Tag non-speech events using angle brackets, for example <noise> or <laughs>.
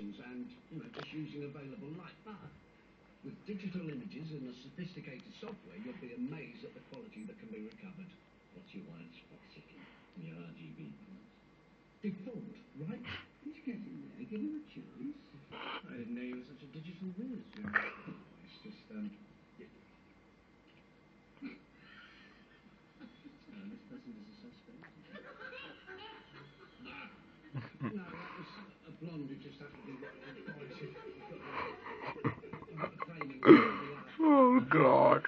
and, you know, just using available light. But with digital images and a sophisticated software, you'll be amazed at the quality that can be recovered. What's your white spot sitting? Your RGB panels. Default, right? He's getting there. Give him a chance. I didn't know you were such a digital whiz. Know. It's just, um... <laughs> Uh, this person is a suspect. <laughs> no, oh, God.